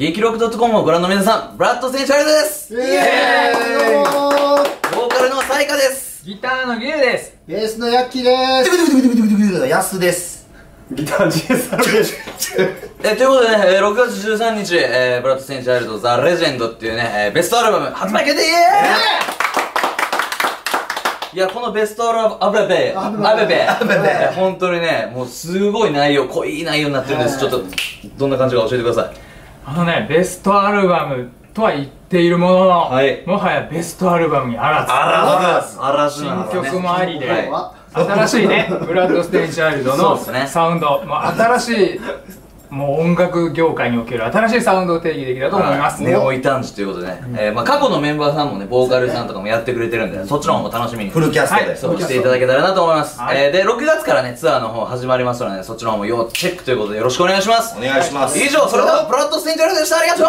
激録 .com をご覧の皆さん、ブラッドセンチャルですイエーイボーカルのサイカですギターのギュウですベースのヤッキーですヤスです。ギター GSR です。えということでね、えー6月13日、えーブラッドセンチャイルドザ・レジェンドっていうね、えーベストアルバム発売決定イエーイいや、このベストアルバム、アブラベアベベベえー本当にね、もうすごい内容、濃い内容になってるんです。ちょっと、どんな感じか教えてください。あのねベストアルバムとは言っているものの、はい。もはやベストアルバムにあらず。らず。あらず新曲もありで、はいは新しいねブラッドステンチャイルドのサウンド、もう新しいもう音楽業界における新しいサウンドを定義できたと思います、ネオ異端児ということでね、えーまあ過去のメンバーさんもね、ボーカルさんとかもやってくれてるんで、そっちの方も楽しみに。フルキャストで。そうしていただけたらなと思います。はいえーで、6月からね、ツアーの方始まりますので、そっちの方も要チェックということでよろしくお願いします。お願いします。以上、それではブラッドステンチャルでした。ありがとう